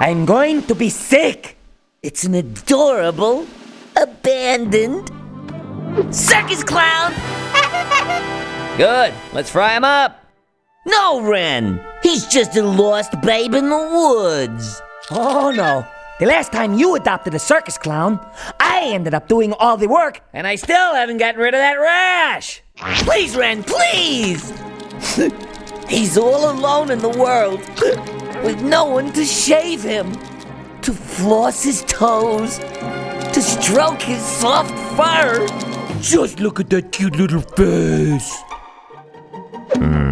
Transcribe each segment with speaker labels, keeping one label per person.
Speaker 1: I'm going to be sick. It's an adorable, abandoned circus clown.
Speaker 2: Good. Let's fry him up.
Speaker 1: No, Ren. He's just a lost babe in the woods. Oh, no. The last time you adopted a circus clown, I ended up doing all the work,
Speaker 2: And I still haven't gotten rid of that rash.
Speaker 1: Please, Ren, please! He's all alone in the world, with no one to shave him, to floss his toes, to stroke his soft fur. Just look at that cute little face. Hmm.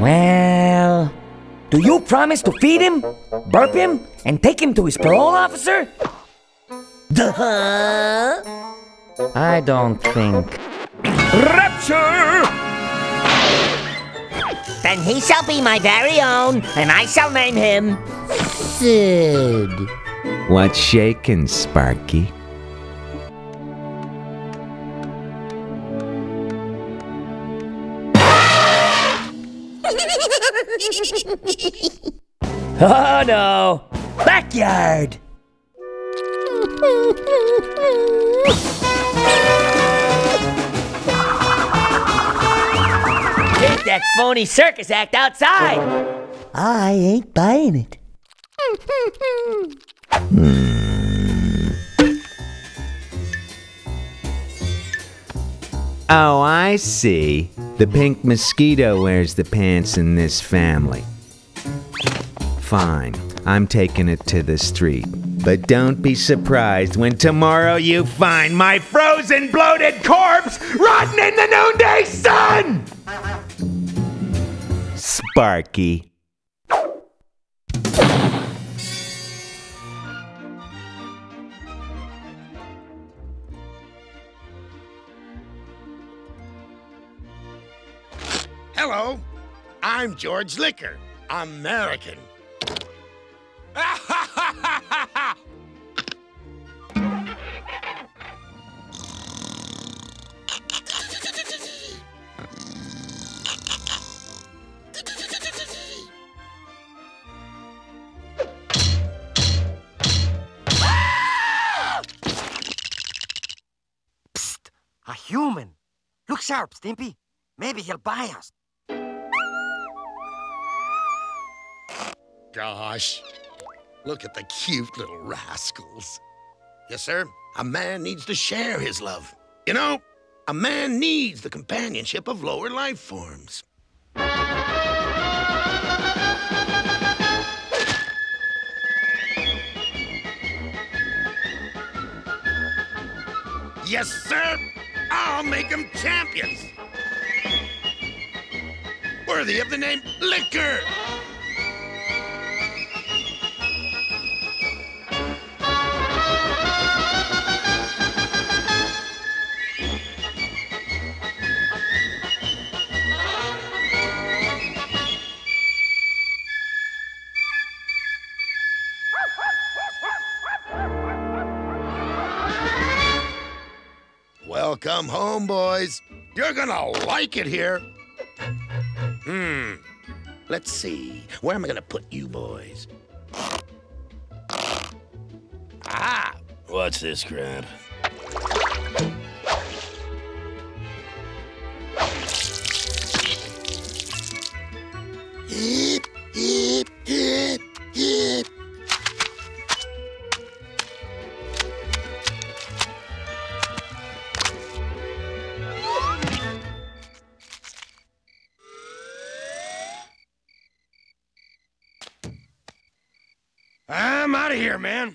Speaker 1: Well, do you promise to feed him, burp him, and take him to his parole officer? Duh. I don't think. Rapture! Then he shall be my very own, and I shall name him Sid.
Speaker 3: What's shaking, Sparky?
Speaker 1: Oh no! Backyard!
Speaker 2: that phony circus act outside.
Speaker 1: I ain't buying it. Hmm.
Speaker 3: Oh, I see. The pink mosquito wears the pants in this family. Fine, I'm taking it to the street. But don't be surprised when tomorrow you find my frozen, bloated corpse rotting in the noonday sun! Sparky.
Speaker 4: Hello, I'm George Liquor, American.
Speaker 5: A human. Look sharp, Stimpy. Maybe he'll buy us.
Speaker 4: Gosh, look at the cute little rascals. Yes, sir, a man needs to share his love. You know, a man needs the companionship of lower life forms. Yes, sir, I'll make them champions. Worthy of the name Liquor. Welcome home, boys. You're gonna like it here. Hmm. Let's see. Where am I gonna put you boys? Ah! What's this crap? I'm out of here, man.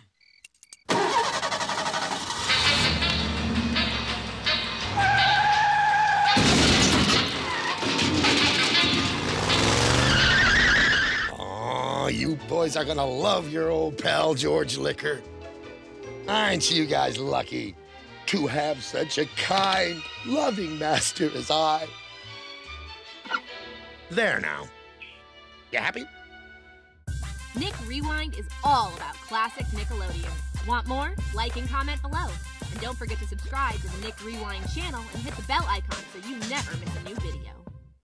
Speaker 4: Oh, you boys are gonna love your old pal George Liquor. Aren't you guys lucky to have such a kind, loving master as I? There now. You happy?
Speaker 6: Nick Rewind is all about classic Nickelodeon. Want more? Like and comment below. And don't forget to subscribe to the Nick Rewind channel and hit the bell icon so you never miss a new video.